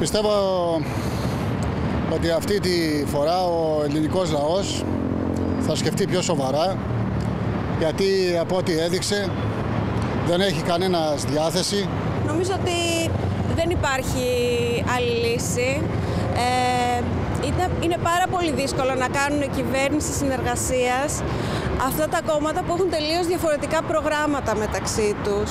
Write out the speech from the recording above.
Πιστεύω ότι αυτή τη φορά ο ελληνικός λαός θα σκεφτεί πιο σοβαρά γιατί από ό,τι έδειξε δεν έχει κανένα διάθεση. Νομίζω ότι δεν υπάρχει άλλη λύση. Ε, είναι, πάρα πολύ δύσκολο να κάνουν κυβέρνηση συνεργασίας αυτά τα κόμματα που έχουν τελείως διαφορετικά προγράμματα μεταξύ τους.